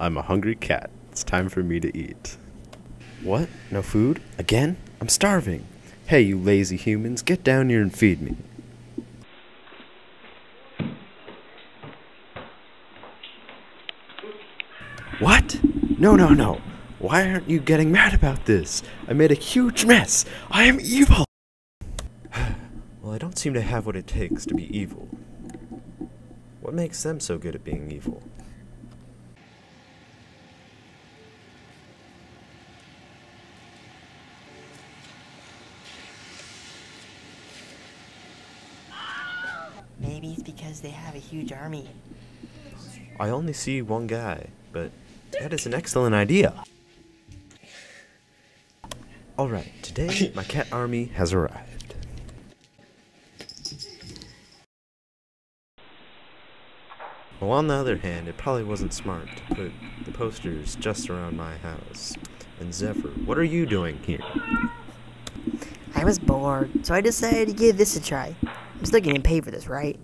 I'm a hungry cat. It's time for me to eat. What? No food? Again? I'm starving. Hey, you lazy humans, get down here and feed me. What? No, no, no. Why aren't you getting mad about this? I made a huge mess. I am evil. well, I don't seem to have what it takes to be evil. What makes them so good at being evil? Because they have a huge army. I only see one guy, but that is an excellent idea. Alright, today my cat army has arrived. Well, on the other hand, it probably wasn't smart to put the posters just around my house. And Zephyr, what are you doing here? I was bored, so I decided to give this a try. I'm still getting paid for this, right?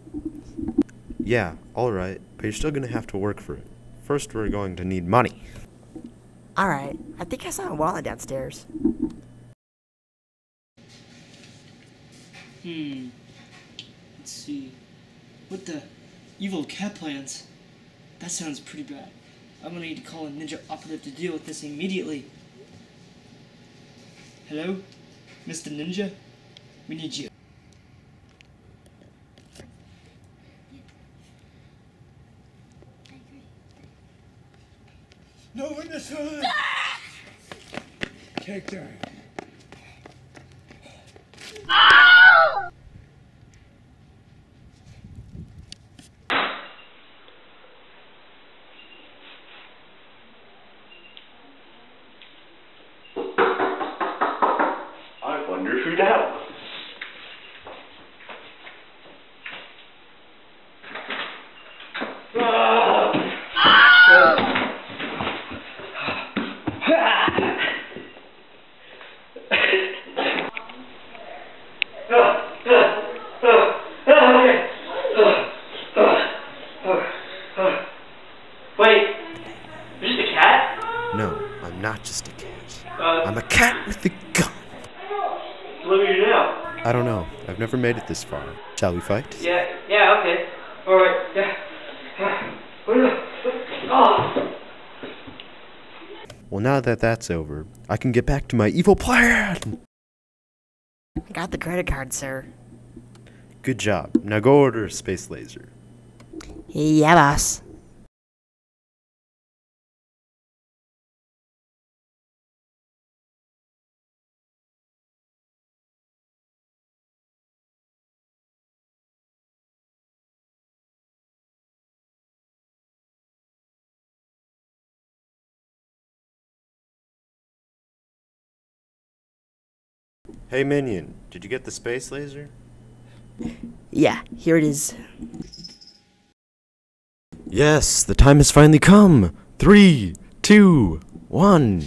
Yeah, alright, but you're still gonna have to work for it. First, we're going to need money. Alright, I think I saw a wallet downstairs. Hmm. Let's see. What the? Evil cat plans? That sounds pretty bad. I'm gonna need to call a ninja operative to deal with this immediately. Hello? Mr. Ninja? We need you. No witnesses! Take that. I wonder who that was. Wait, you're just a cat? No, I'm just a cat. Uh, I'm a cat with a gun. so what do you do now? I don't know. I've never made it this far. Shall we fight? Yeah, yeah, okay. Alright, yeah. What is it? Oh! Well, now that that's over, I can get back to my evil plan. I got the credit card, sir. Good job. Now go order a space laser. Yeah, boss. Hey Minion, did you get the space laser? Yeah, here it is. Yes, the time has finally come. Three, two, one.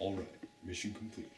Alright, mission complete.